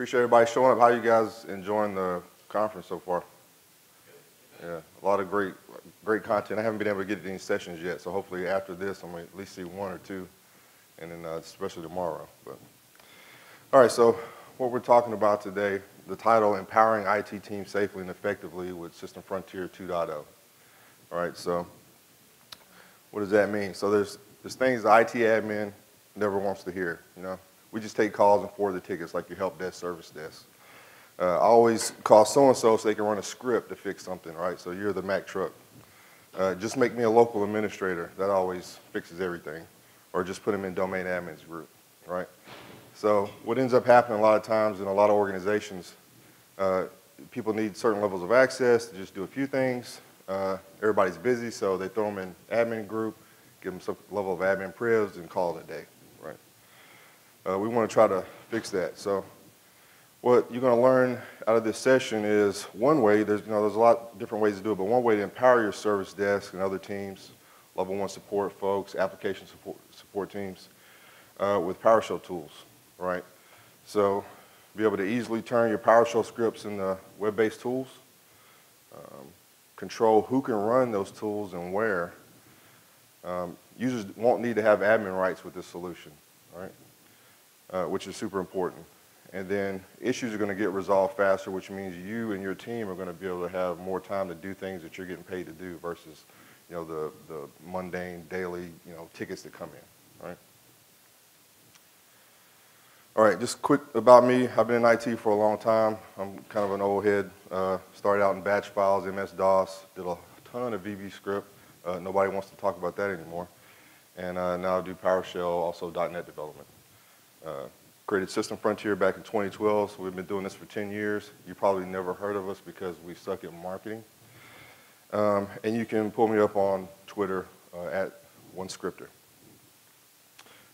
Appreciate everybody showing up. How you guys enjoying the conference so far? Yeah, a lot of great, great content. I haven't been able to get to any sessions yet, so hopefully after this, I'm gonna at least see one or two, and then uh, especially tomorrow. But all right, so what we're talking about today, the title, Empowering IT Teams Safely and Effectively with System Frontier 2.0. All right, so what does that mean? So there's, there's things the IT admin never wants to hear, you know? We just take calls and forward the tickets like your help desk, service desk. Uh, I always call so-and-so so they can run a script to fix something, right? So you're the Mack truck. Uh, just make me a local administrator. That always fixes everything. Or just put them in domain admins group, right? So what ends up happening a lot of times in a lot of organizations, uh, people need certain levels of access to just do a few things. Uh, everybody's busy, so they throw them in admin group, give them some level of admin privs, and call it a day? Uh, we want to try to fix that. So what you're going to learn out of this session is one way, there's, you know, there's a lot of different ways to do it, but one way to empower your service desk and other teams, level one support folks, application support, support teams, uh, with PowerShell tools, right? So be able to easily turn your PowerShell scripts into web-based tools, um, control who can run those tools and where. Um, users won't need to have admin rights with this solution, right? Uh, which is super important. And then issues are going to get resolved faster, which means you and your team are going to be able to have more time to do things that you're getting paid to do versus, you know, the, the mundane daily, you know, tickets that come in, right? All right, just quick about me. I've been in IT for a long time. I'm kind of an old head. Uh, started out in batch files, MS-DOS, did a ton of VB script. Uh, nobody wants to talk about that anymore. And uh, now I do PowerShell, also .NET development. Uh, created System Frontier back in 2012, so we've been doing this for 10 years. You probably never heard of us because we suck at marketing. Um, and you can pull me up on Twitter uh, at OneScripter.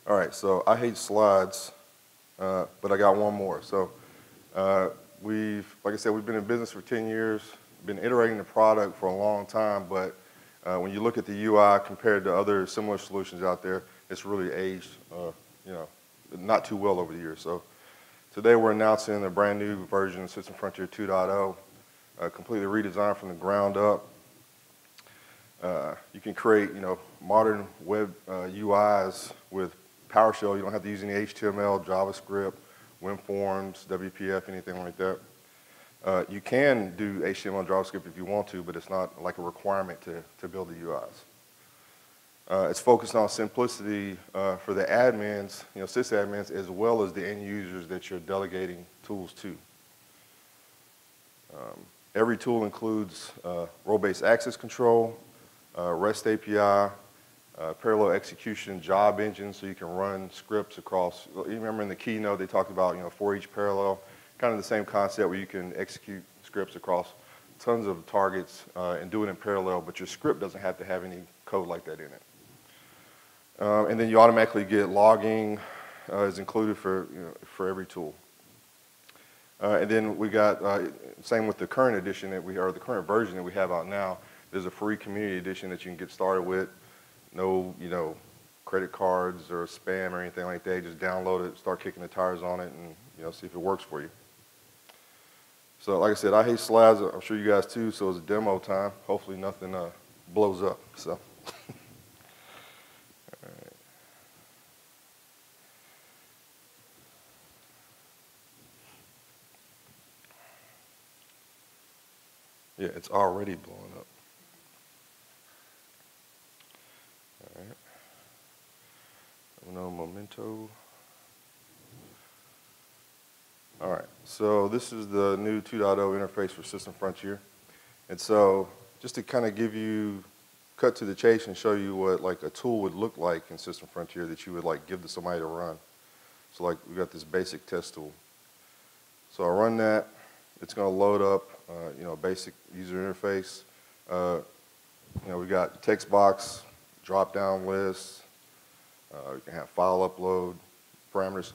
All right, so I hate slides, uh, but I got one more. So uh, we've, like I said, we've been in business for 10 years, been iterating the product for a long time, but uh, when you look at the UI compared to other similar solutions out there, it's really aged, uh, you know, not too well over the years. So today we're announcing a brand new version of System Frontier 2.0, uh, completely redesigned from the ground up. Uh, you can create, you know, modern web uh, UIs with PowerShell. You don't have to use any HTML, JavaScript, WinForms, WPF, anything like that. Uh, you can do HTML and JavaScript if you want to, but it's not like a requirement to, to build the UIs. Uh, it's focused on simplicity uh, for the admins, you know, sysadmins, as well as the end users that you're delegating tools to. Um, every tool includes uh, role-based access control, uh, REST API, uh, parallel execution job engine, so you can run scripts across. You remember in the keynote they talked about, you know, for each parallel, kind of the same concept where you can execute scripts across tons of targets uh, and do it in parallel, but your script doesn't have to have any code like that in it. Um, and then you automatically get logging uh, is included for, you know, for every tool. Uh, and then we got, uh, same with the current edition that we, or the current version that we have out now, there's a free community edition that you can get started with. No, you know, credit cards or spam or anything like that. Just download it, start kicking the tires on it, and you know, see if it works for you. So like I said, I hate slides. I'm sure you guys too. So it's demo time. Hopefully nothing uh, blows up. So. Yeah, it's already blowing up. All right. No memento. All right, so this is the new 2.0 interface for System Frontier. And so just to kind of give you, cut to the chase and show you what like a tool would look like in System Frontier that you would like give to somebody to run. So like we got this basic test tool. So I run that, it's gonna load up uh, you know, basic user interface. Uh, you know, we got text box, drop down list. Uh, you can have file upload parameters.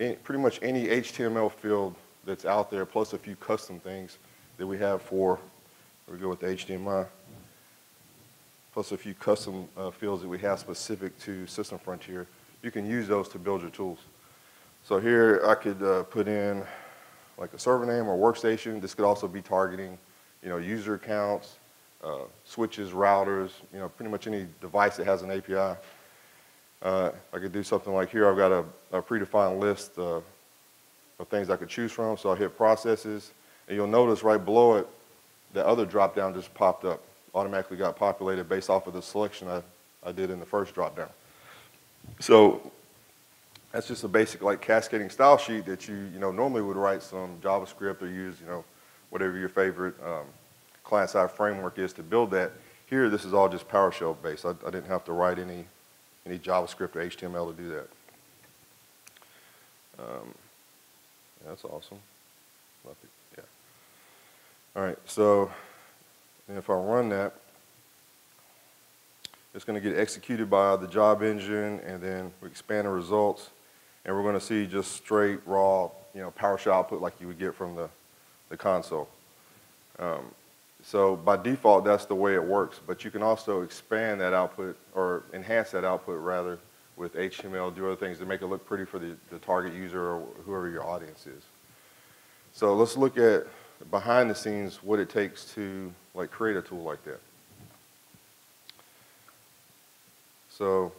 Any, pretty much any HTML field that's out there, plus a few custom things that we have for, we go with the HDMI, plus a few custom uh, fields that we have specific to System Frontier. You can use those to build your tools. So here I could uh, put in like a server name or workstation. This could also be targeting, you know, user accounts, uh, switches, routers, you know, pretty much any device that has an API. Uh, I could do something like here, I've got a, a predefined list uh, of things I could choose from, so I'll hit processes, and you'll notice right below it, the other drop-down just popped up, automatically got populated based off of the selection I, I did in the first drop-down. So that's just a basic like cascading style sheet that you, you know, normally would write some JavaScript or use, you know, whatever your favorite um, client-side framework is to build that. Here, this is all just PowerShell based. I, I didn't have to write any, any JavaScript or HTML to do that. Um, that's awesome. Yeah. All right, so if I run that, it's going to get executed by the job engine, and then we expand the results, and we're going to see just straight raw, you know, PowerShell output like you would get from the, the console. Um, so by default, that's the way it works, but you can also expand that output, or enhance that output rather, with HTML, do other things to make it look pretty for the, the target user or whoever your audience is. So let's look at behind the scenes what it takes to like create a tool like that. So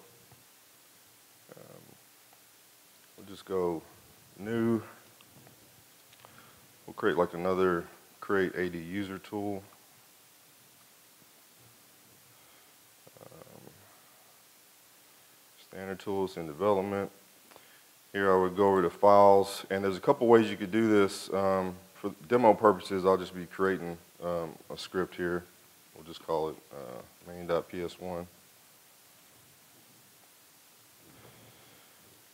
um, we'll just go new. We'll create like another create AD user tool. Um, standard tools in development. Here I would go over to files, and there's a couple ways you could do this. Um, for demo purposes, I'll just be creating um, a script here. We'll just call it uh, main.ps1.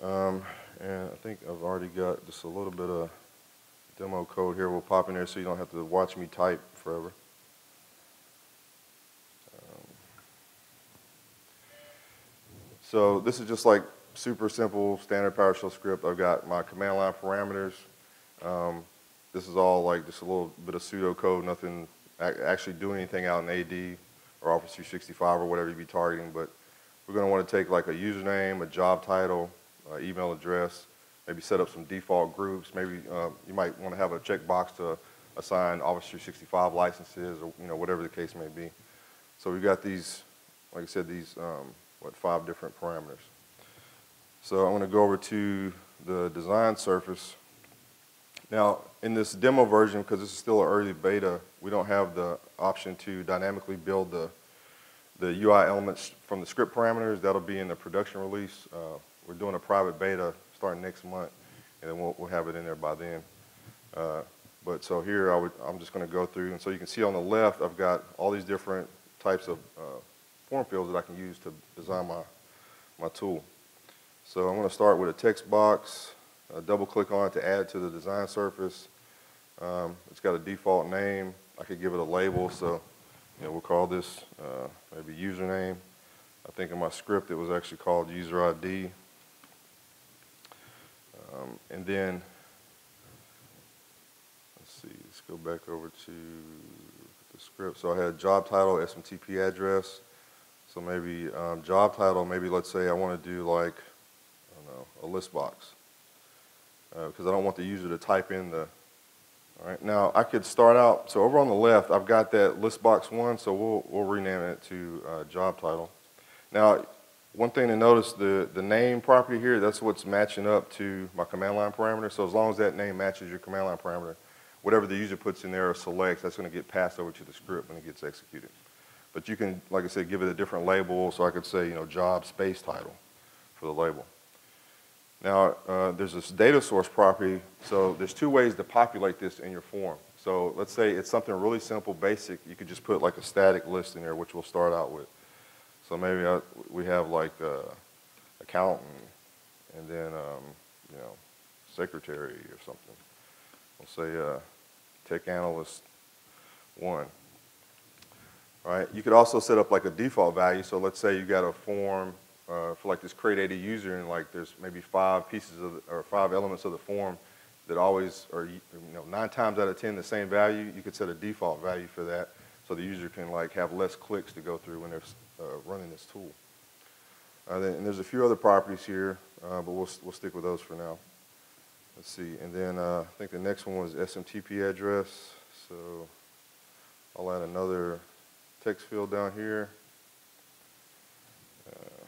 Um, and I think I've already got just a little bit of demo code here. We'll pop in there so you don't have to watch me type forever. Um, so this is just like super simple standard PowerShell script. I've got my command line parameters. Um, this is all like just a little bit of pseudo code, nothing actually doing anything out in AD or Office 365 or whatever you'd be targeting, but we're going to want to take like a username, a job title, uh, email address, maybe set up some default groups. Maybe uh, you might want to have a checkbox to assign Office 365 licenses or you know whatever the case may be. So we've got these, like I said, these um, what five different parameters. So I'm going to go over to the design surface. Now in this demo version, because this is still an early beta, we don't have the option to dynamically build the the UI elements from the script parameters. That'll be in the production release. Uh, we're doing a private beta starting next month, and then we'll, we'll have it in there by then. Uh, but so here I would, I'm just going to go through, and so you can see on the left, I've got all these different types of uh, form fields that I can use to design my, my tool. So I'm going to start with a text box, uh, double click on it to add to the design surface. Um, it's got a default name. I could give it a label, so you know, we'll call this uh, maybe username. I think in my script it was actually called user ID. Um, and then, let's see, let's go back over to the script. So I had job title, SMTP address. So maybe um, job title, maybe let's say I want to do like, I don't know, a list box. Because uh, I don't want the user to type in the, all right. Now I could start out, so over on the left, I've got that list box one, so we'll, we'll rename it to uh, job title. Now one thing to notice, the, the name property here, that's what's matching up to my command line parameter. So as long as that name matches your command line parameter, whatever the user puts in there or selects, that's going to get passed over to the script when it gets executed. But you can, like I said, give it a different label. So I could say, you know, job space title for the label. Now, uh, there's this data source property. So there's two ways to populate this in your form. So let's say it's something really simple, basic. You could just put like a static list in there, which we'll start out with. So maybe I, we have like uh, accountant and then, um, you know, secretary or something. We'll say uh, tech analyst one. All right, you could also set up like a default value. So let's say you got a form uh, for like this create AD user and like there's maybe five pieces of, the, or five elements of the form that always are, you know, nine times out of 10 the same value. You could set a default value for that so the user can like have less clicks to go through when they're running this tool. Uh, then, and there's a few other properties here, uh, but we'll, we'll stick with those for now. let's see, and then uh, I think the next one was SMTP address. So I'll add another text field down here. Uh,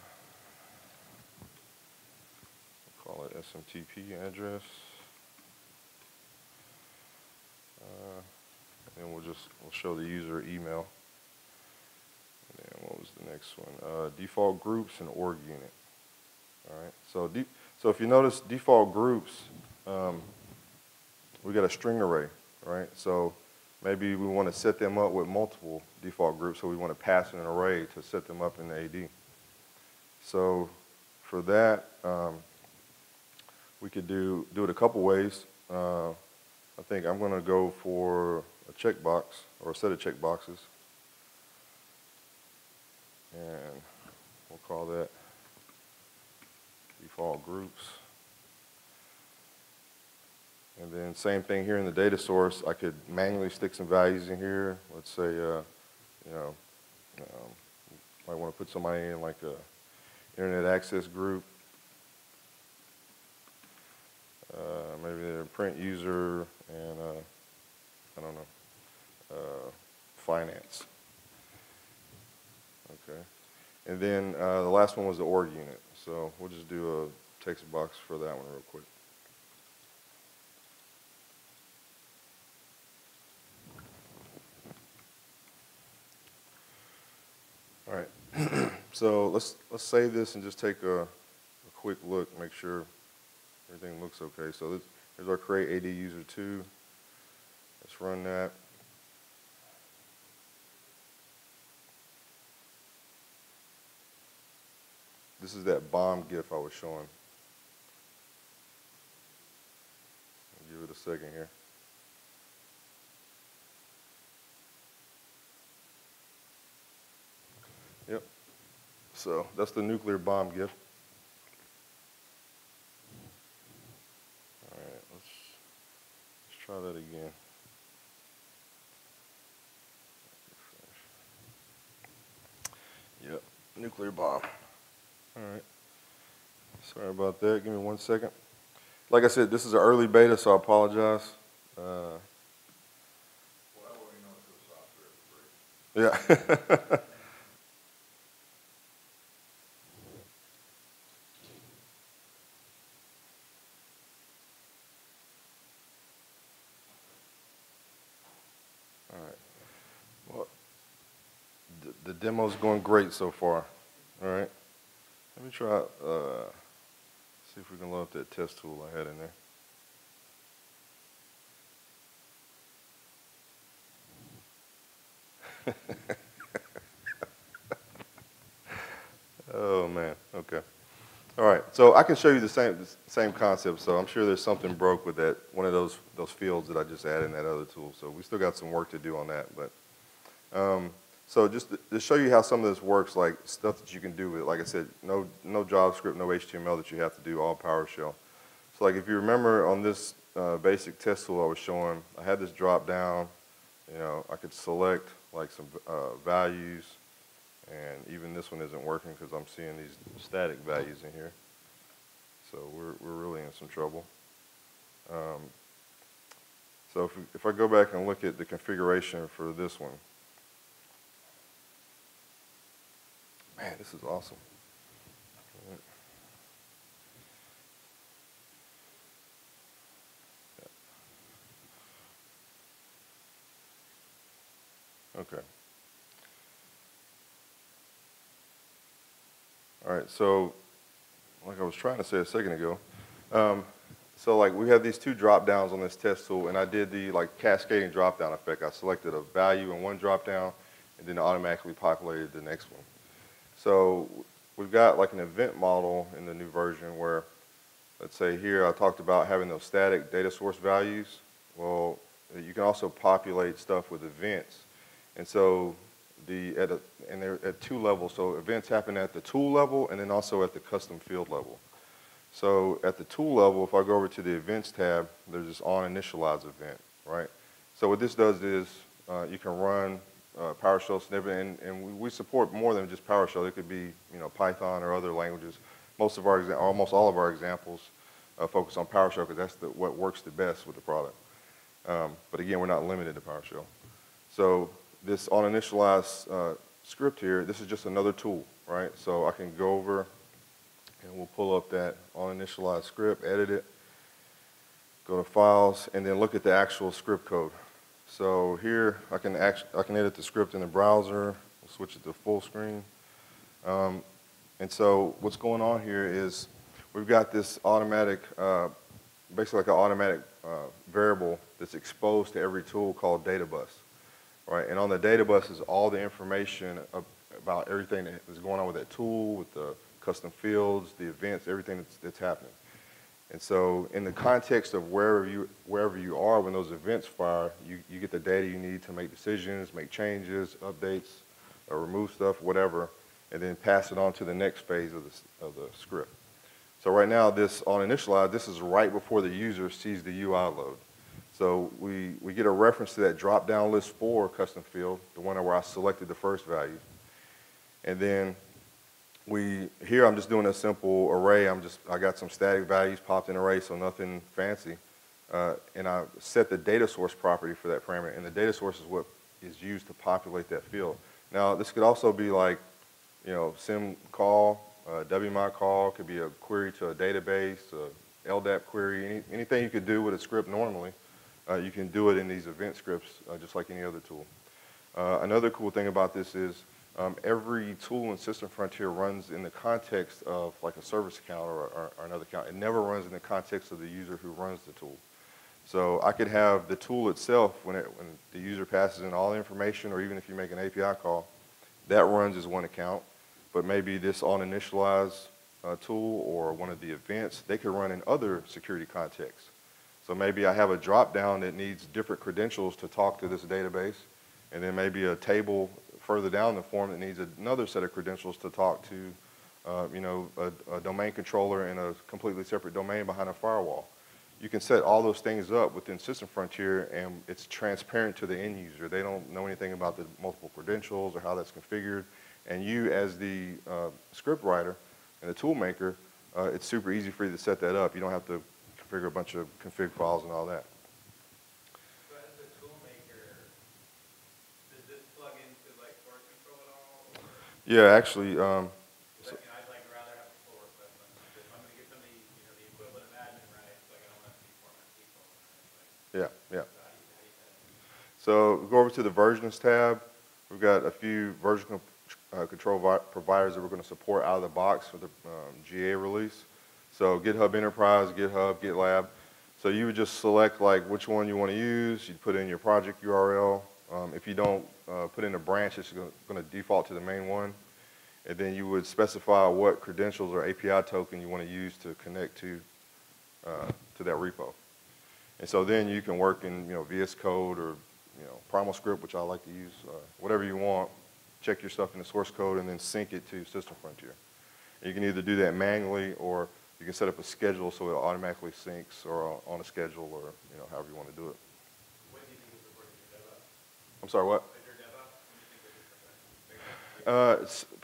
Call it SMTP address. Uh, And we'll just, we'll show the user email. And then what was the next one? Uh, Default groups and org unit. All right, so so if you notice default groups, um, we got a string array, right? So maybe we want to set them up with multiple default groups, so we want to pass in an array to set them up in the AD. So for that, um, we could do, do it a couple ways. Uh, I think I'm going to go for a checkbox or a set of checkboxes. And we'll call that default groups. And then same thing here in the data source, I could manually stick some values in here. Let's say, uh, you know, um, want to put somebody in like a internet access group. Uh, maybe a print user and, uh, I don't know, uh, finance. Okay. And then uh, the last one was the org unit. So we'll just do a text box for that one real quick. All right. so let's let's save this and just take a, a quick look, make sure everything looks okay. So this, here's our create AD user two. Let's run that. This is that bomb GIF I was showing. I'll give it a second here. Yep. So that's the nuclear bomb GIF. All right, let's let's try that again. Yep, nuclear bomb. All right. Sorry about that. Give me one second. Like I said, this is an early beta, so I apologize. Uh, yeah. All right. Well, the, the demo's going great so far. All right. Let me try, uh, see if we can load up that test tool I had in there. oh man, okay. All right, so I can show you the same the same concept. So I'm sure there's something broke with that one of those those fields that I just added in that other tool. So we still got some work to do on that, but um, so just to, to show you how some of this works, like stuff that you can do with it, like I said, no, no JavaScript, no HTML that you have to do, all PowerShell. So like if you remember on this uh, basic test tool I was showing, I had this drop down, you know, I could select like some uh, values, and even this one isn't working because I'm seeing these static values in here. So we're, we're really in some trouble. Um, so if, if I go back and look at the configuration for this one, Man, this is awesome. Okay. All right, so like I was trying to say a second ago, um, so like we have these two drop downs on this test tool, and I did the like cascading drop down effect. I selected a value in one drop down, and then automatically populated the next one. So we've got like an event model in the new version where, let's say here I talked about having those static data source values. Well, you can also populate stuff with events. And so the, at a, and they're at two levels. So events happen at the tool level and then also at the custom field level. So at the tool level, if I go over to the events tab, there's this on initialize event, right? So what this does is uh, you can run uh, PowerShell snippet, and, and we, support more than just PowerShell. It could be, you know, Python or other languages. Most of our, almost all of our examples uh, focus on PowerShell because that's the, what works the best with the product. Um, but again, we're not limited to PowerShell. So this on initialize uh, script here, this is just another tool, right? So I can go over and we'll pull up that on initialize script, edit it, go to files, and then look at the actual script code. So here I can act, I can edit the script in the browser, we'll switch it to full screen. Um, and so what's going on here is we've got this automatic, uh, basically like an automatic uh, variable that's exposed to every tool called data bus, right? And on the data bus is all the information about everything that is going on with that tool, with the custom fields, the events, everything that's, that's happening. And so in the context of wherever you, wherever you are when those events fire, you, you get the data you need to make decisions, make changes, updates, or remove stuff, whatever, and then pass it on to the next phase of the, of the script. So right now, this on initialize, this is right before the user sees the UI load. So we, we get a reference to that drop-down list for custom field, the one where I selected the first value. And then we, here I'm just doing a simple array. I'm just, I got some static values popped in array, so nothing fancy. Uh, and I set the data source property for that parameter, and the data source is what is used to populate that field. Now, this could also be like, you know, CIM call, uh, WMI call, could be a query to a database, a LDAP query, any, anything you could do with a script normally, uh, you can do it in these event scripts, uh, just like any other tool. Uh, another cool thing about this is um, every tool in System Frontier runs in the context of like a service account or, or, or another account. It never runs in the context of the user who runs the tool. So I could have the tool itself, when, it, when the user passes in all the information, or even if you make an API call, that runs as one account. But maybe this on initialize uh, tool or one of the events, they could run in other security contexts. So maybe I have a drop down that needs different credentials to talk to this database, and then maybe a table further down the form that needs another set of credentials to talk to, uh, you know, a, a domain controller in a completely separate domain behind a firewall. You can set all those things up within System Frontier, and it's transparent to the end user. They don't know anything about the multiple credentials or how that's configured. And you, as the uh, script writer and the tool maker, uh, it's super easy for you to set that up. You don't have to configure a bunch of config files and all that. So as a tool maker, does this plug into like source control at all? Or, Yeah, actually, um, cause I, you know, I'd like rather have a pull request. If I'm gonna give somebody, you know, the equivalent of admin rights, like I don't want to see format people. Like, yeah, yeah. so how do you, how do you set it? So go over to the versions tab. We've got a few version uh, control vi- providers that we're going to support out of the box for the um, GA release. So GitHub Enterprise, GitHub, GitLab. So you would just select like which one you want to use. You'd put in your project URL. Um, if you don't uh, put in a branch, it's going to default to the main one. And then you would specify what credentials or API token you want to use to connect to, uh, to that repo. And so then you can work in, you know, VS Code or, you know, PrimalScript, which I like to use, uh, whatever you want. Check your stuff in the source code and then sync it to System Frontier. And you can either do that manually or you can set up a schedule so it automatically syncs or on a schedule or, you know, however you want to do it. When do you think is to I'm sorry, what? Is there DevOps? When do you think they're Uh,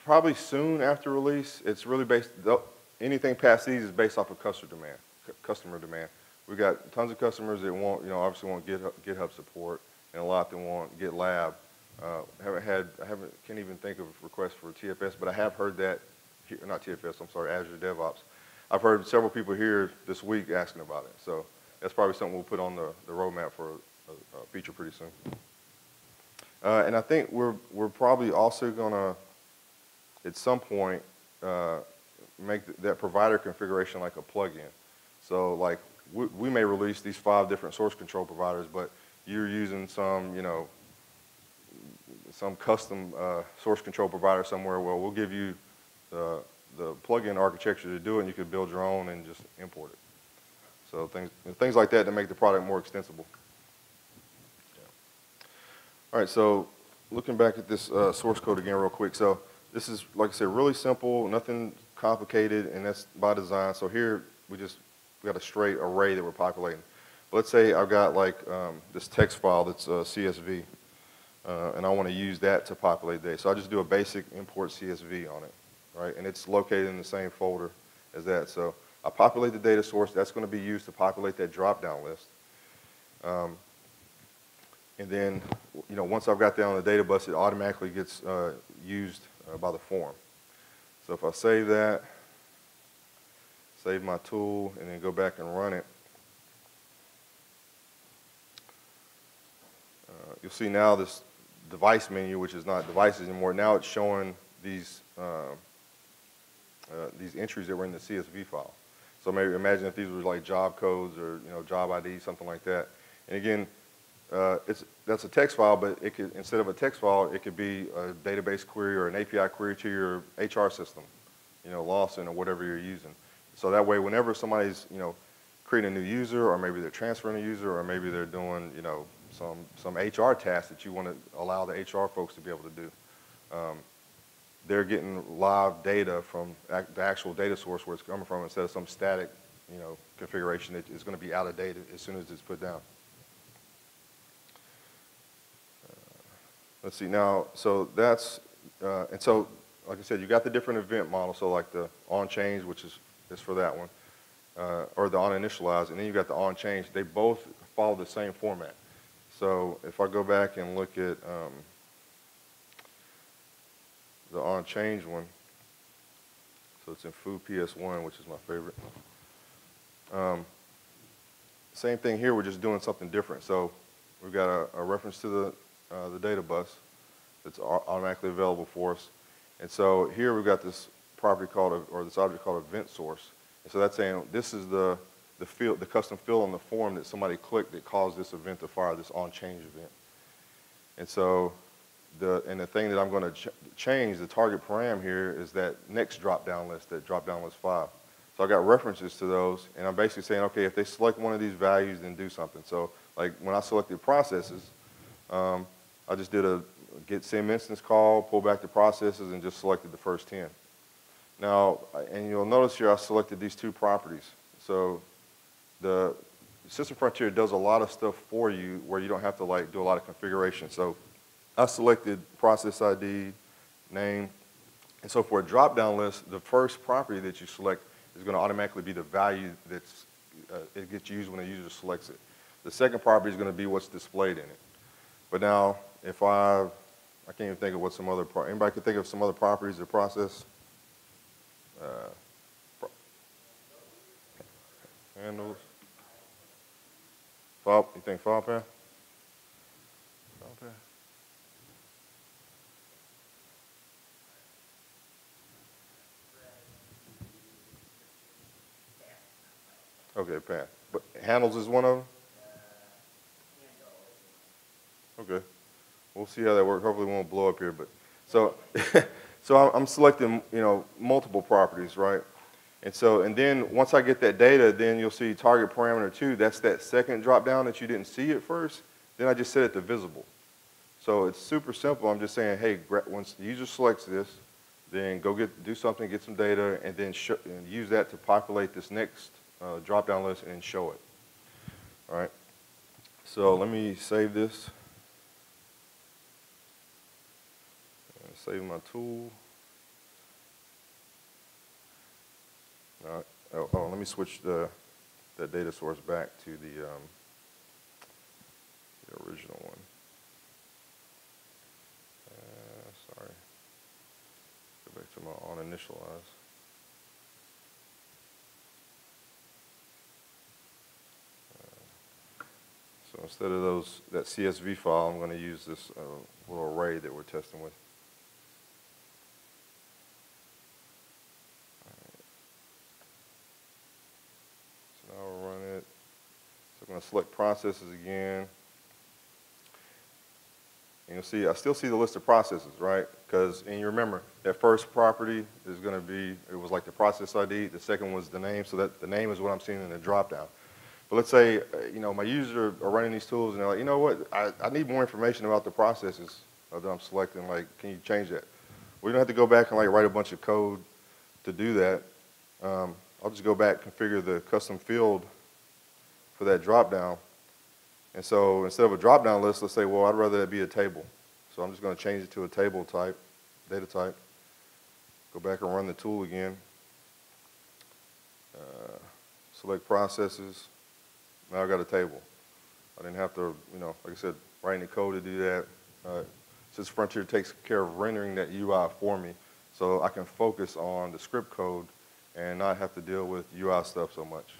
probably soon after release. It's really based, th- anything past these is based off of customer demand, customer demand. We've got tons of customers that want, you know, obviously want GitHub, GitHub support and a lot that want GitLab. Uh, haven't had, I haven't, can't even think of requests for TFS, but I have heard that, here- not TFS, I'm sorry, Azure DevOps. I've heard several people here this week asking about it. So that's probably something we'll put on the, the roadmap for a, a feature pretty soon. Uh, and I think we're, we're probably also gonna, at some point, uh, make th- that provider configuration like a plugin. So like, we, we may release these five different source control providers, but you're using some, you know, some custom uh, source control provider somewhere, well, we'll give you the, the plugin architecture to do it, and you could build your own and just import it. So things, things like that to make the product more extensible. All right, so looking back at this uh, source code again real quick. So this is, like I said, really simple, nothing complicated, and that's by design. So here, we just we got a straight array that we're populating. Let's say I've got like um, this text file that's uh, CSV, uh, and I want to use that to populate that. So I just do a basic import CSV on it, right? And it's located in the same folder as that. So I populate the data source, that's going to be used to populate that drop-down list. Um, And then, you know, once I've got that on the data bus, it automatically gets uh, used uh, by the form. So if I save that, save my tool, and then go back and run it, uh, you'll see now this device menu, which is not devices anymore, now it's showing these, uh, uh, these entries that were in the CSV file. So maybe imagine if these were like job codes or, you know, job ID, something like that. And again, uh, it's, that's a text file, but it could, instead of a text file, it could be a database query or an API query to your HR system, you know, Lawson or whatever you're using. So that way, whenever somebody's, you know, creating a new user, or maybe they're transferring a user, or maybe they're doing, you know, some, some HR task that you want to allow the HR folks to be able to do, um, they're getting live data from ac- the actual data source where it's coming from instead of some static, you know, configuration that is going to be out of date as soon as it's put down. Let's see, now, so that's, uh, and so, like I said, you got the different event models, so like the on change, which is, is for that one, uh, or the on initialize, and then you got the on change. They both follow the same format. So if I go back and look at um, the on change one, so it's in Foo PS1, which is my favorite. Um, same thing here, we're just doing something different. So we've got a, a reference to the, uh, the data bus that's automatically available for us. And so here we've got this property called, a- or this object called event source. And so that's saying this is the, the field, the custom field on the form that somebody clicked that caused this event to fire, this on-change event. And so the, and the thing that I'm going to ch- change, the target param here, is that next drop-down list, that drop-down list five. So I got references to those, and I'm basically saying, okay, if they select one of these values, then do something. So like when I selected processes, um, I just did a get CIM instance call, pull back the processes, and just selected the first 10. Now, and you'll notice here I selected these two properties. So the System Frontier does a lot of stuff for you where you don't have to like do a lot of configuration. So I selected process ID, name, and so for a drop-down list, the first property that you select is going to automatically be the value that uh, it gets used when a user selects it. The second property is going to be what's displayed in it. But now, if I, I can't even think of what some other, anybody can think of some other properties of process? Uh, pro- Handles? File, you think file path? File path? Okay, path. But handles is one of them? Okay. We'll see how that works. Hopefully it won't blow up here, but, so, so I'm- selecting, you know, multiple properties, right? And so, and then, once I get that data, then you'll see target parameter two, that's that second drop down that you didn't see at first. Then I just set it to visible. So it's super simple. I'm just saying, hey, once the user selects this, then go get, do something, get some data, and then and use that to populate this next uh, drop-down list and show it. All right. So let me save this. And save my tool. Now, oh, oh, let me switch the, that data source back to the, um, the original one. Uh, sorry. Go back to my on initialize. So instead of those, that CSV file, I'm going to use this uh, little array that we're testing with. So now we'll run it. So I'm going to select processes again. And you'll see, I still see the list of processes, right? Because, and you remember, that first property is going to be, it was like the process ID. The second was the name, so that the name is what I'm seeing in the dropdown. But let's say, uh, you know, my users are running these tools and they're like, you know what, I, I need more information about the processes uh, that I'm selecting. Like, can you change that? We don't have to go back and like write a bunch of code to do that. Um, I'll just go back, and configure the custom field for that dropdown. And so instead of a drop-down list, let's say, well, I'd rather it be a table. So I'm just going to change it to a table type, data type. Go back and run the tool again. Uh, select processes. Now I got a table. I didn't have to, you know, like I said, write any code to do that. Uh, since Frontier takes care of rendering that UI for me, so I can focus on the script code and not have to deal with UI stuff so much.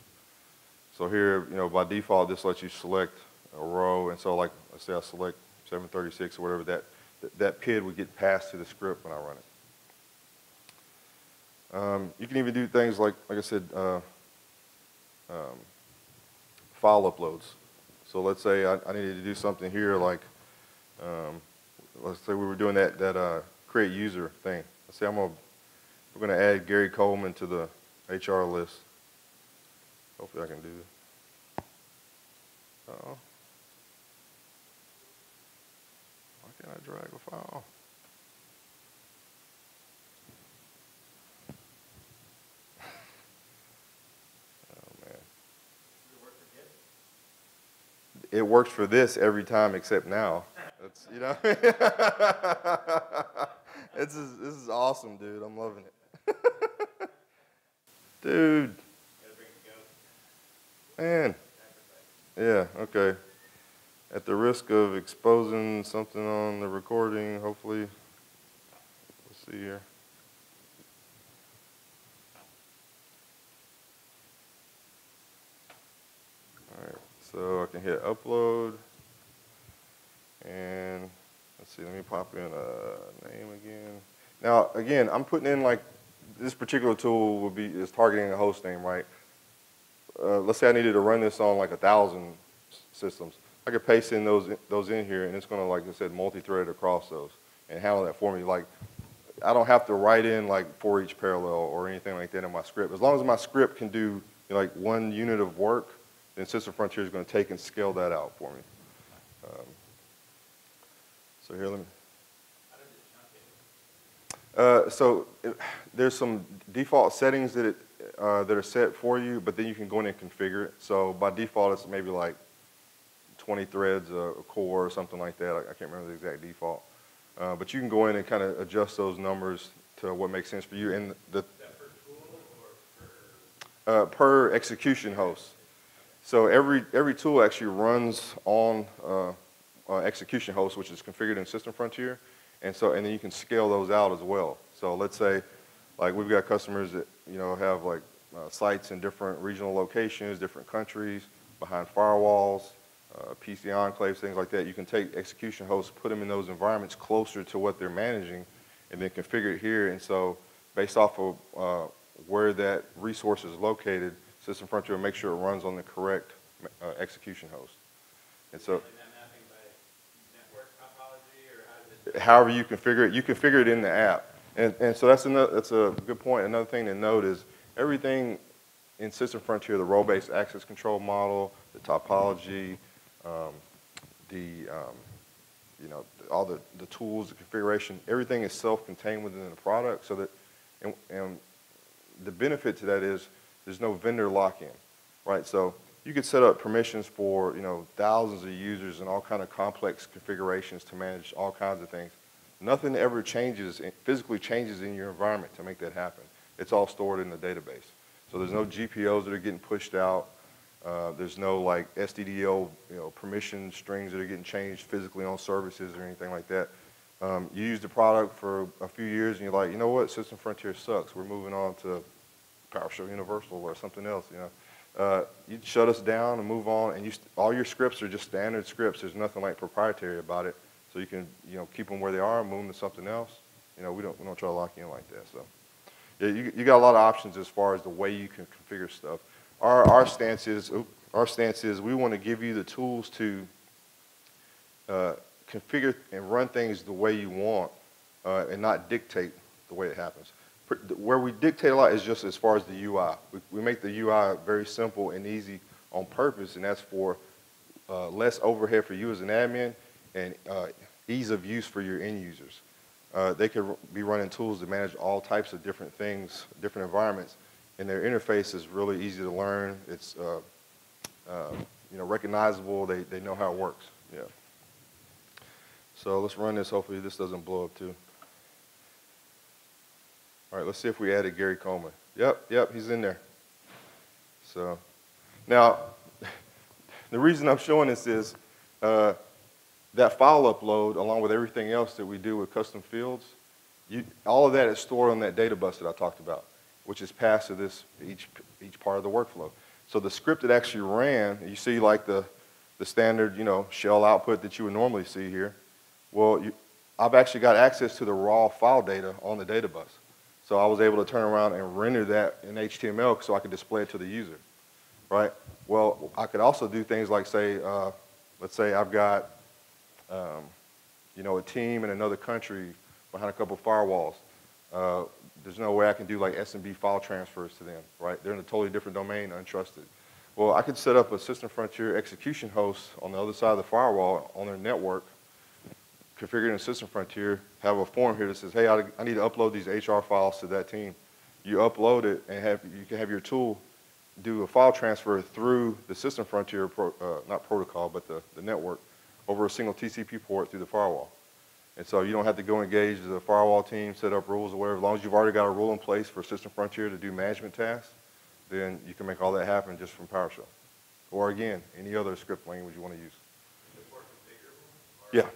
So here, you know, by default, this lets you select a row, and so like, let's say I select 736 or whatever, that, that- PID would get passed to the script when I run it. Um, you can even do things like, like I said, uh, um, file uploads. So let's say I, I needed to do something here, like, um, let's say we were doing that, that, uh, create user thing. Let's say I'm gonna, we're gonna add Gary Coleman to the HR list. Hopefully I can do this. Uh-oh. Why can't I drag a file? Oh, man. It works for this every time except now. That's, you know? Is, this is awesome, dude. I'm loving it. Dude, man. Yeah, okay. At the risk of exposing something on the recording, hopefully, let's see here. All right, so I can hit upload. And let's see, let me pop in a name again. Now, again, I'm putting in like, this particular tool will be, is targeting a host name, right? Uh, let's say I needed to run this on like a thousand systems. I could paste in those, those in here and it's gonna, like I said, multi-thread across those and handle that for me. Like, I don't have to write in like for each parallel or anything like that in my script. As long as my script can do you know, like one unit of work, then System Frontier is gonna take and scale that out for me. Um, So here, let me, uh, so it, there's some default settings that it, uh, that are set for you, but then you can go in and configure it. So by default, it's maybe like 20 threads a, core or something like that. I, I can't remember the exact default. Uh, but you can go in and kind of adjust those numbers to what makes sense for you. And the, per tool or per? uh, per execution host. So every, every tool actually runs on uh, uh, execution host, which is configured in System Frontier. And so, and then you can scale those out as well. So let's say, like we've got customers that, you know, have like uh, sites in different regional locations, different countries, behind firewalls, uh, PC enclaves, things like that. You can take execution hosts, put them in those environments closer to what they're managing, and then configure it here. And so based off of uh, where that resource is located, System Frontier will make sure it runs on the correct uh, execution host. And so Handling that mapping by network topology or how does it? however you configure it, you configure it in the app. And, and so that's another, that's a good point. Another thing to note is everything in System Frontier, the role-based access control model, the topology, um, the, um, you know, all the, the tools, the configuration, everything is self-contained within the product so that, and, and the benefit to that is there's no vendor lock-in, right? So you could set up permissions for, you know, thousands of users and all kind of complex configurations to manage all kinds of things. Nothing ever changes, physically changes in your environment to make that happen. It's all stored in the database. So there's no GPOs that are getting pushed out. Uh, there's no like SDDL, you know, permission strings that are getting changed physically on services or anything like that. Um, you use the product for a few years and you're like, you know what, System Frontier sucks. We're moving on to PowerShell Universal or something else, you know. Uh, you shut us down and move on, and you all your scripts are just standard scripts. There's nothing like proprietary about it, so you can you know keep them where they are, move them to something else. You know, we don't we don't try to lock you in like that. So, yeah, you you got a lot of options as far as the way you can configure stuff. Our our stance is oop, our stance is we want to give you the tools to uh, configure and run things the way you want, uh, and not dictate the way it happens. Where we dictate a lot is just as far as the UI. We, we make the UI very simple and easy on purpose, and that's for uh, less overhead for you as an admin and uh, ease of use for your end users. Uh, they could be running tools to manage all types of different things, different environments, and their interface is really easy to learn. It's uh, uh, you know recognizable. They they know how it works. Yeah. So let's run this. Hopefully this doesn't blow up too. All right, let's see if we added Gary Coleman. Yep, yep, he's in there. So Now, the reason I'm showing this is uh, that file upload, along with everything else that we do with custom fields, you, all of that is stored on that data bus that I talked about, which is passed to this each each part of the workflow. So the script that actually ran, you see like the the standard, you know, shell output that you would normally see here. Well, you, I've actually got access to the raw file data on the data bus. So I was able to turn around and render that in HTML so I could display it to the user, right? Well, I could also do things like say, uh, let's say I've got, um, you know, a team in another country behind a couple firewalls. Uh, there's no way I can do like SMB file transfers to them, right? They're in a totally different domain, untrusted. Well, I could set up a System Frontier execution host on the other side of the firewall on their network, configure it in System Frontier, have a form here that says, hey, I, I need to upload these HR files to that team. You upload it and have, you can have your tool do a file transfer through the System Frontier, pro, uh, not protocol, but the, the network, over a single TCP port through the firewall. And so you don't have to go engage the firewall team, set up rules or whatever. As long as you've already got a rule in place for System Frontier to do management tasks, then you can make all that happen just from PowerShell. Or again, any other script language you want to use. Yeah,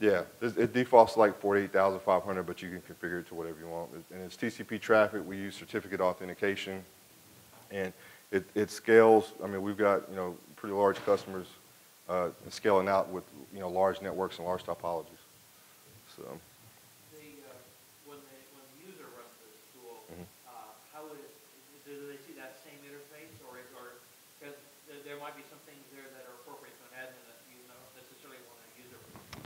yeah. It, defaults to like 48,500, but you can configure it to whatever you want. And it's TCP traffic. We use certificate authentication, and it, it scales. I mean, we've got you know pretty large customers uh, scaling out with you know large networks and large topologies. So. The, uh, when they, when the user runs this tool, Mhm. uh, how would it, do they see that same interface or, is- because there, there might be some things there that are appropriate to an admin that you don't necessarily want a user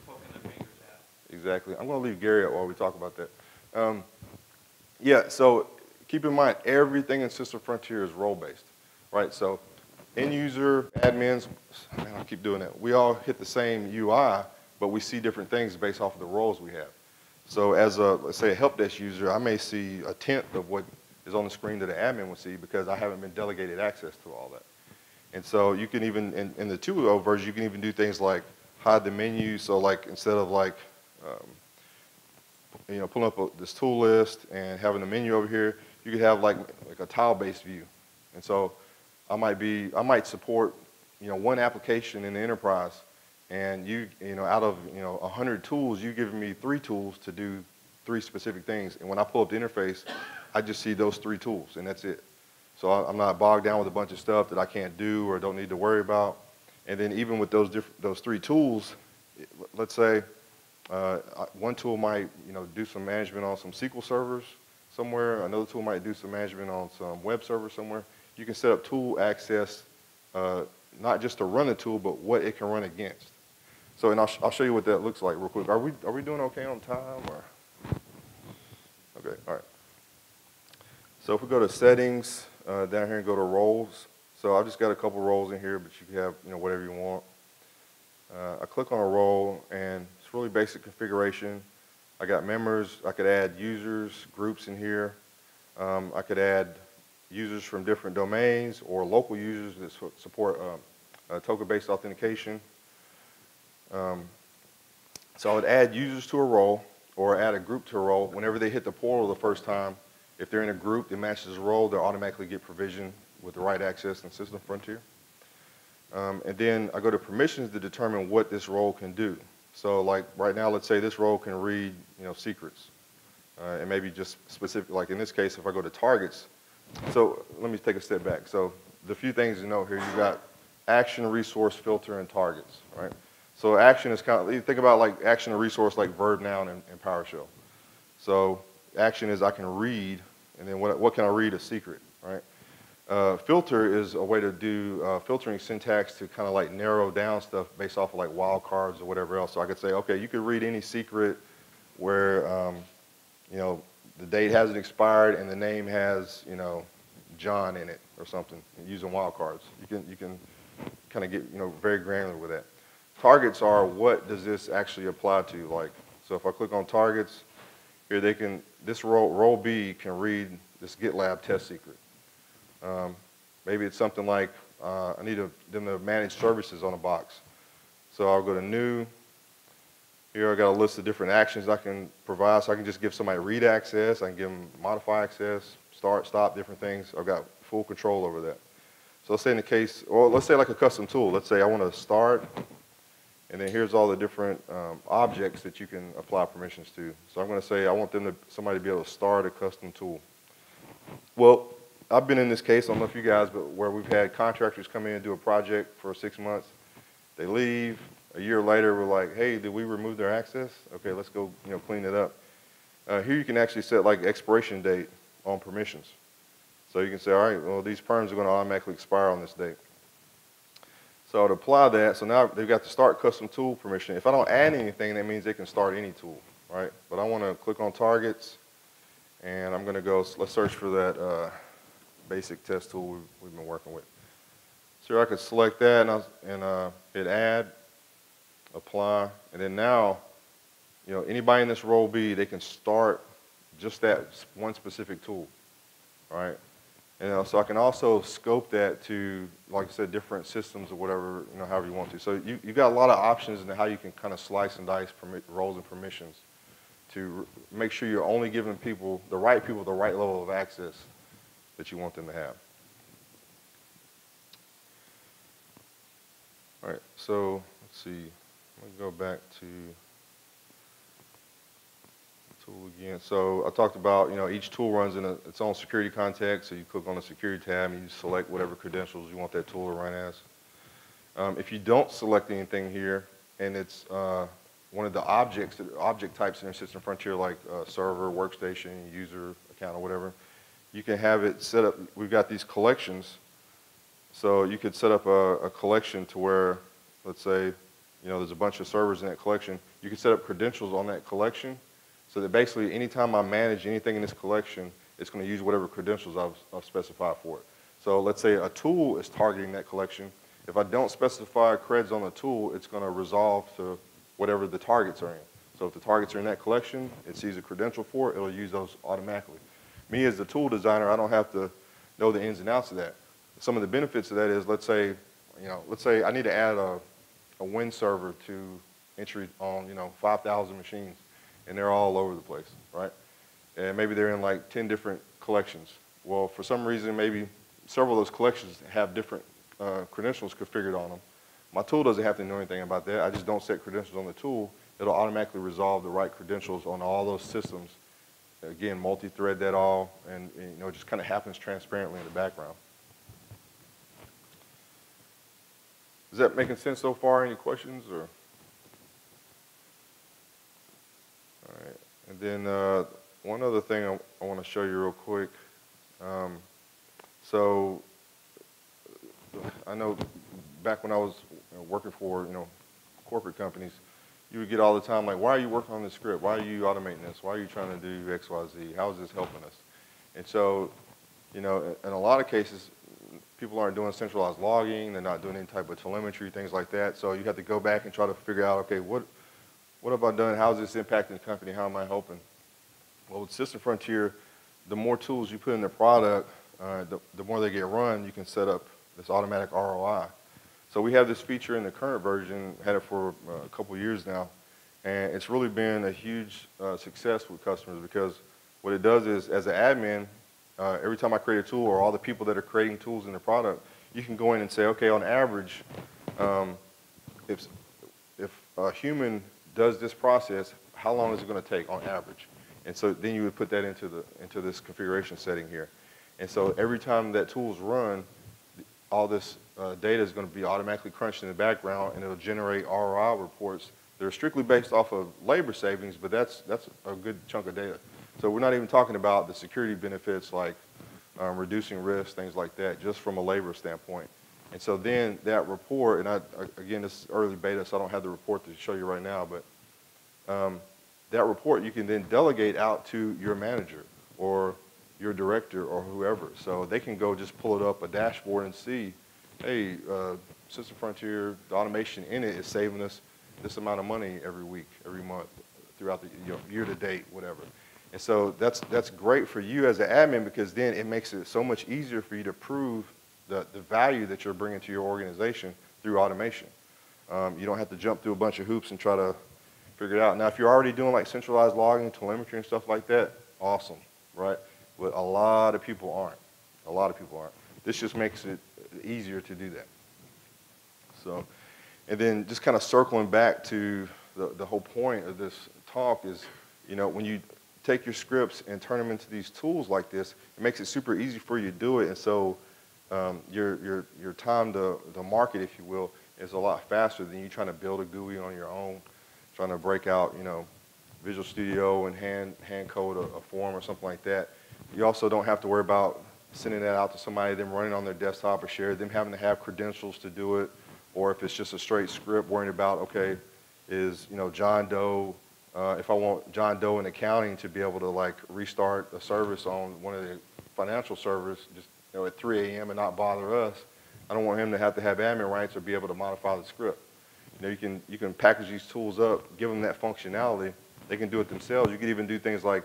poking their fingers at. Exactly. I'm going to leave Gary out while we talk about that. Um, yeah, so keep in mind, everything in System Frontier is role-based, right? So end user, admins, man, I keep doing that. We all hit the same UI, but we see different things based off of the roles we have. So as a, let's say, a help desk user, I may see a tenth of what is on the screen that an admin would see because I haven't been delegated access to all that. And so you can even, in, in the 2.0 version, you can even do things like hide the menu. So like instead of like, um, you know, pulling up a, this tool list and having the menu over here, you could have like, like a tile-based view. And so I might be, I might support, you know, one application in the enterprise and you, you know, out of, you know, 100 tools, you giving me three tools to do three specific things. And when I pull up the interface, I just see those three tools and that's it. So I'm not bogged down with a bunch of stuff that I can't do or don't need to worry about. And then even with those diff- those three tools, let's say uh, one tool might, you know, do some management on some SQL servers somewhere. Another tool might do some management on some web servers somewhere. You can set up tool access, uh, not just to run the tool, but what it can run against. So, and I'll, sh- I'll show you what that looks like real quick. Are we, are we doing okay on time or? Okay, all right. So if we go to settings, uh, down here and go to roles. So I've just got a couple roles in here, but you can have, you know, whatever you want. Uh, I click on a role and it's really basic configuration. I got members, I could add users, groups in here. Um, I could add users from different domains or local users that su- support um, uh, token-based authentication. Um, so I would add users to a role or add a group to a role. Whenever they hit the portal the first time, if they're in a group that matches the role, they'll automatically get provision with the right access in System Frontier. Um, and then I go to permissions to determine what this role can do. So like right now, let's say this role can read, you know, secrets. Uh, and maybe just specific, like in this case, if I go to targets, so let me take a step back. So the few things to know here, you've got action, resource, filter, and targets, right? So action is kind of, you think about like action and resource like verb, noun, and, and PowerShell. So action is I can read, and then what, what can I read? A secret, right? Uh, filter is a way to do uh, filtering syntax to kind of like narrow down stuff based off of like wildcards or whatever else. So I could say, okay, you could read any secret where, um, you know, the date hasn't expired and the name has, you know, John in it or something using wildcards. You can, you can kind of get, you know, very granular with that. Targets are what does this actually apply to? Like, so if I click on targets, here they can, this role, role B can read this GitLab test secret. Um, maybe it's something like, uh, I need a, them to manage services on a box. So I'll go to new. Here I got a list of different actions I can provide. So I can just give somebody read access. I can give them modify access, start, stop, different things. I've got full control over that. So let's say in the case, or let's say like a custom tool. Let's say I want to start, and then here's all the different um, objects that you can apply permissions to. So I'm going to say I want them to somebody to be able to start a custom tool. Well, I've been in this case. I don't know if you guys, but where we've had contractors come in and do a project for six months, they leave. A year later, we're like, hey, did we remove their access? Okay, let's go, you know, clean it up. Uh, here you can actually set like expiration date on permissions. So you can say, all right, well, these perms are going to automatically expire on this date. So to apply that, so now they've got the start custom tool permission. If I don't add anything, that means they can start any tool, right? But I want to click on targets, and I'm going to go, let's search for that uh, basic test tool we've, we've been working with. So I could select that and, I, and uh, hit add, apply, and then now, you know, anybody in this role B, they can start just that one specific tool, right? And uh, so I can also scope that to, like I said, different systems or whatever, you know, however you want to. So you, you got a lot of options in how you can kind of slice and dice permit, roles and permissions to make sure you're only giving people, the right people, the right level of access that you want them to have. All right, so let's see. Let me go back to tool again. So I talked about, you know, each tool runs in a, its own security context. So you click on the security tab and you select whatever credentials you want that tool to run as. Um, if you don't select anything here and it's uh, one of the objects, object types in your system frontier like uh, server, workstation, user account or whatever, you can have it set up. We've got these collections. So you could set up a, a collection to where, let's say, you know, there's a bunch of servers in that collection. You can set up credentials on that collection so that basically anytime I manage anything in this collection, it's going to use whatever credentials I've, I've, specified for it. So let's say a tool is targeting that collection. If I don't specify creds on the tool, it's going to resolve to whatever the targets are in. So if the targets are in that collection, it sees a credential for it, it'll use those automatically. Me as the tool designer, I don't have to know the ins and outs of that. Some of the benefits of that is, let's say, you know, let's say I need to add a, a Win server to entry on, you know, 5,000 machines and they're all over the place, right? And maybe they're in like 10 different collections. Well, for some reason, maybe several of those collections have different uh, credentials configured on them. My tool doesn't have to know anything about that. I just don't set credentials on the tool. It'll automatically resolve the right credentials on all those systems. Again, multi-thread that all, and, and you know, it just kind of happens transparently in the background. Is that making sense so far? Any questions or? All right. And then uh, one other thing I, I want to show you real quick. Um, so I know back when I was you know, working for you know corporate companies, you would get all the time like, why are you working on this script? Why are you automating this? Why are you trying to do X, Y, Z? How is this helping us? And so, you know, in a lot of cases, people aren't doing centralized logging. They're not doing any type of telemetry, things like that. So you have to go back and try to figure out, okay, what what have I done? How is this impacting the company? How am I helping? Well, with System Frontier, the more tools you put in the product, uh, the, the more they get run, you can set up this automatic ROI. So we have this feature in the current version, had it for uh, a couple years now, and it's really been a huge uh, success with customers because what it does is, as an admin, uh, every time I create a tool or all the people that are creating tools in the product, you can go in and say, okay, on average, um, if, if a human does this process, how long is it going to take on average? And so then you would put that into, the, into this configuration setting here. And so every time that tool is run, all this uh, data is going to be automatically crunched in the background and it'll generate ROI reports that are strictly based off of labor savings, but that's, that's a good chunk of data. So we're not even talking about the security benefits like um, reducing risk, things like that, just from a labor standpoint. And so then that report, and I, again, this is early beta, so I don't have the report to show you right now, but um, that report you can then delegate out to your manager or your director or whoever. So they can go just pull it up a dashboard and see, hey, uh, System Frontier, the automation in it is saving us this amount of money every week, every month, throughout the you know, year to date, whatever. And so that's, that's great for you as an admin because then it makes it so much easier for you to prove the, the value that you're bringing to your organization through automation. Um, you don't have to jump through a bunch of hoops and try to figure it out. Now, if you're already doing like centralized logging, telemetry and stuff like that, awesome, right? But a lot of people aren't. A lot of people aren't. This just makes it easier to do that. So, and then just kind of circling back to the, the whole point of this talk is, you know, when you take your scripts and turn them into these tools like this, it makes it super easy for you to do it. And so um, your, your, your time to, to market, if you will, is a lot faster than you trying to build a GUI on your own, trying to break out, you know, Visual Studio and hand, hand code a, a form or something like that. You also don't have to worry about sending that out to somebody, them running on their desktop or share, them having to have credentials to do it, or if it's just a straight script, worrying about, okay, is, you know, John Doe, uh, if I want John Doe in accounting to be able to like restart a service on one of the financial servers, just, you know, at 3 a.m. and not bother us, I don't want him to have to have admin rights or be able to modify the script. You know, you can, you can package these tools up, give them that functionality, they can do it themselves. You could even do things like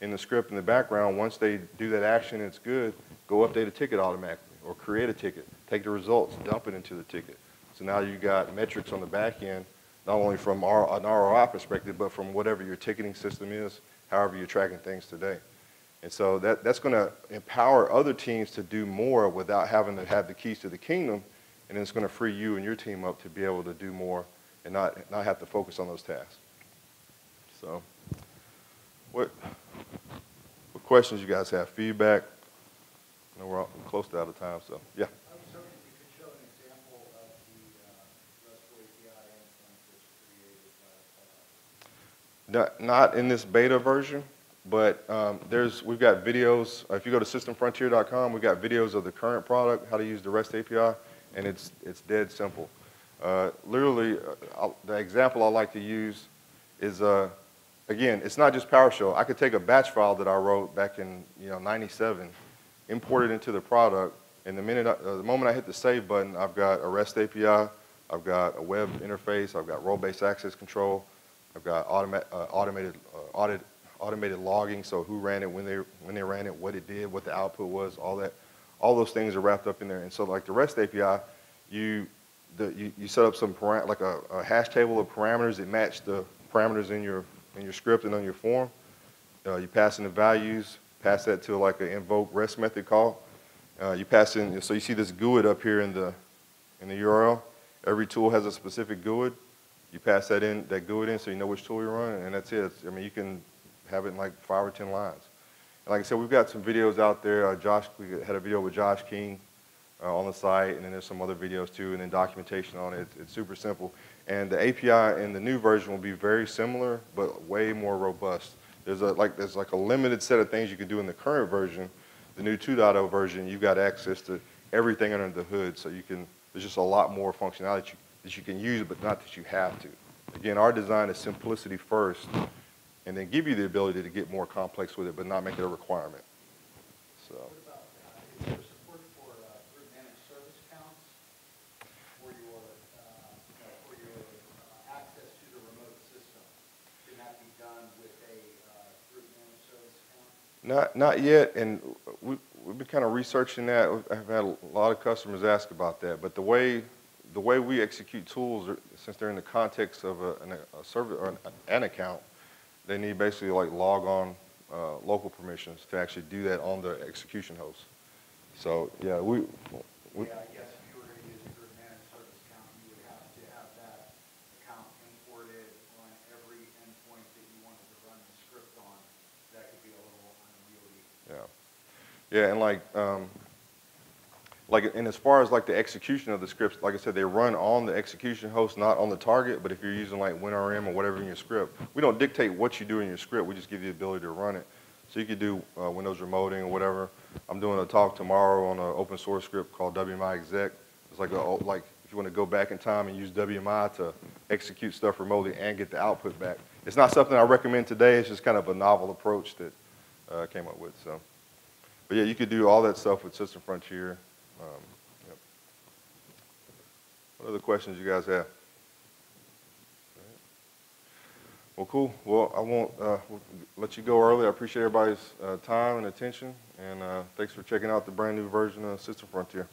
in the script in the background, once they do that action it's good, go update a ticket automatically or create a ticket, take the results, dump it into the ticket. So now you've got metrics on the back end, not only from our, an ROI perspective, but from whatever your ticketing system is, however you're tracking things today. And so that, that's going to empower other teams to do more without having to have the keys to the kingdom, and it's going to free you and your team up to be able to do more and not, not have to focus on those tasks. So, what, what questions you guys have? Feedback? I know we're all, close to out of time, so yeah. I was hoping you could show an example of the uh, RESTful API endpoint that's created by, uh, Not, in this beta version, but um, there's, we've got videos. uh, If you go to systemfrontier.com, we've got videos of the current product, how to use the REST API, and it's, it's dead simple. Uh, literally, uh, the example I like to use is, uh, again, it's not just PowerShell. I could take a batch file that I wrote back in, you know, 97, import it into the product, and the minute, I, uh, the moment I hit the save button, I've got a REST API, I've got a web interface, I've got role-based access control, I've got automa- uh, automated, uh, audit, automated logging, so who ran it, when they, when they ran it, what it did, what the output was, all that. All those things are wrapped up in there. And so like the REST API, you, the, you, you set up some, like a, a hash table of parameters that match the parameters in your, in your script and on your form. Uh, you pass in the values, pass that to like an invoke REST method call. Uh, you pass in, so you see this GUID up here in the, in the URL. Every tool has a specific GUID. You pass that in, that GUID in, so you know which tool you're running, and that's it. I mean, you can have it in like five or 10 lines. And like I said, we've got some videos out there. Uh, Josh, we had a video with Josh King uh, on the site, and then there's some other videos too, and then documentation on it. It's, it's super simple. And the API in the new version will be very similar, but way more robust. There's a, like, there's like a limited set of things you can do in the current version. The new 2.0 version, you've got access to everything under the hood, so you can, there's just a lot more functionality you, that you can use, but not that you have to. Again, our design is simplicity first, and then give you the ability to get more complex with it, but not make it a requirement. So, what about, uh, is there support for uh, group managed service accounts for your, uh, you know, for your access to the remote system? Can be done with a managed service account? not, not yet, and we, we've been kind of researching that. I've had a lot of customers ask about that, but the way, the way we execute tools, are- since they're in the context of a, an- a or an, an account, they need basically like log on, uh, local permissions to actually do that on the execution host. So, yeah, we, we, Yeah, I guess if you were going to use a group managed service account, you would have to have that account imported on every endpoint that you wanted to run the script on. That could be a little unwieldy. Yeah. Yeah, and like, um, like, and as far as like the execution of the scripts, like I said, they run on the execution host, not on the target, but if you're using like WinRM or whatever in your script, we don't dictate what you do in your script, we just give you the ability to run it. So you could do uh, Windows remoting or whatever. I'm doing a talk tomorrow on an open source script called WMI exec. It's like, a, like if you want to go back in time and use WMI to execute stuff remotely and get the output back. It's not something I recommend today, it's just kind of a novel approach that uh, I came up with, so. But yeah, you could do all that stuff with System Frontier. Um, yep. What other questions you guys have? Well, cool. Well, I won't uh, let you go early. I appreciate everybody's uh, time and attention, and uh, thanks for checking out the brand new version of System Frontier.